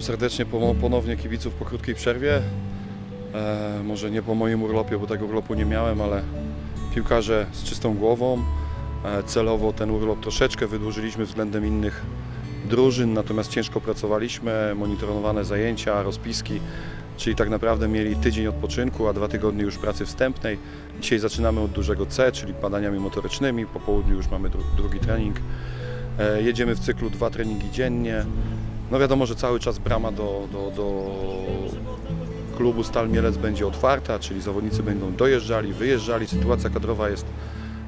serdecznie pomo- ponownie kibiców po krótkiej przerwie. E, może nie po moim urlopie, bo tego urlopu nie miałem, ale piłkarze z czystą głową. E, celowo ten urlop troszeczkę wydłużyliśmy względem innych drużyn, natomiast ciężko pracowaliśmy, monitorowane zajęcia, rozpiski, czyli tak naprawdę mieli tydzień odpoczynku, a dwa tygodnie już pracy wstępnej. Dzisiaj zaczynamy od dużego C, czyli badaniami motorycznymi, po południu już mamy dru- drugi trening. E, Jedziemy w cyklu dwa treningi dziennie. No wiadomo, że cały czas brama do, do, do klubu Stal Mielec będzie otwarta, czyli zawodnicy będą dojeżdżali, wyjeżdżali. Sytuacja kadrowa jest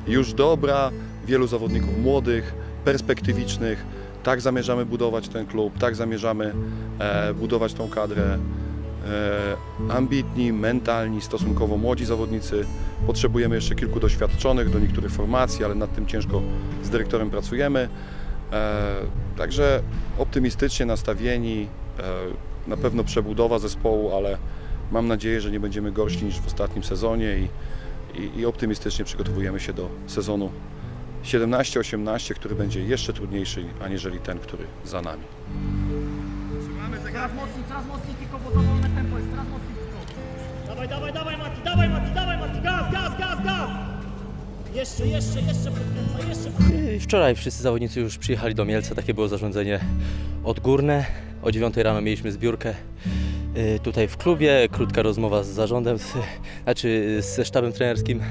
już dobra, wielu zawodników młodych, perspektywicznych. Tak zamierzamy budować ten klub, tak zamierzamy e, budować tą kadrę. E, ambitni, mentalni, stosunkowo młodzi zawodnicy. Potrzebujemy jeszcze kilku doświadczonych do niektórych formacji, ale nad tym ciężko z dyrektorem pracujemy. E, także optymistycznie nastawieni, e, na pewno przebudowa zespołu, ale mam nadzieję, że nie będziemy gorsi niż w ostatnim sezonie i, i, i optymistycznie przygotowujemy się do sezonu 17-18, który będzie jeszcze trudniejszy aniżeli ten, który za nami. Coraz mocniej, coraz mocniej tylko, bo za wolne tempo jest, coraz mocniej tylko. Dawaj, dawaj, dawaj Mati, dawaj Mati, dawaj Mati, gaz, gaz, gaz, gaz! Jeszcze, jeszcze, jeszcze podkręca, jeszcze podkręca. Wczoraj wszyscy zawodnicy już przyjechali do Mielca, takie było zarządzenie odgórne. O 9 rano mieliśmy zbiórkę y, tutaj w klubie, krótka rozmowa z zarządem, z, znaczy ze sztabem trenerskim,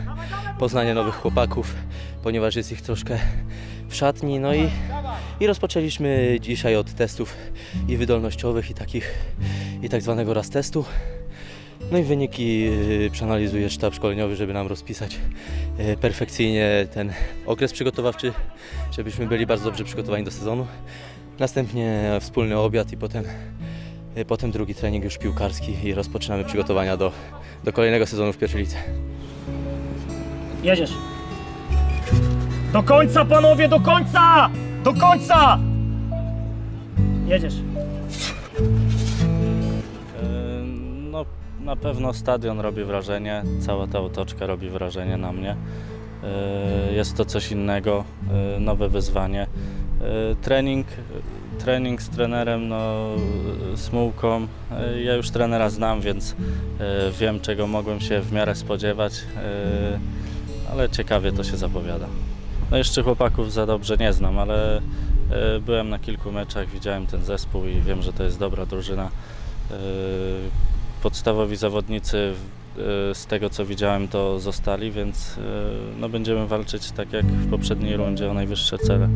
poznanie nowych chłopaków, ponieważ jest ich troszkę w szatni. No i, i rozpoczęliśmy dzisiaj od testów i wydolnościowych, i takich, i tak zwanego raz testu. No i wyniki y, przeanalizuje sztab szkoleniowy, żeby nam rozpisać y, perfekcyjnie ten okres przygotowawczy, żebyśmy byli bardzo dobrze przygotowani do sezonu. Następnie wspólny obiad i potem, y, potem drugi trening już piłkarski i rozpoczynamy przygotowania do, do kolejnego sezonu w pierwszej lidze. Jedziesz. Do końca, panowie, do końca! Do końca! Jedziesz. Na pewno stadion robi wrażenie, cała ta otoczka robi wrażenie na mnie. Yy, Jest to coś innego, yy, nowe wyzwanie. Yy, Trening, trening z trenerem, no, Smułką. Ja już trenera znam, więc wiem czego mogłem się w miarę spodziewać, ale ciekawie to się zapowiada. No jeszcze chłopaków za dobrze nie znam, ale byłem na kilku meczach, widziałem ten zespół i wiem, że to jest dobra drużyna. Podstawowi zawodnicy yy, z tego co widziałem to zostali, więc yy, no będziemy walczyć tak jak w poprzedniej rundzie o najwyższe cele.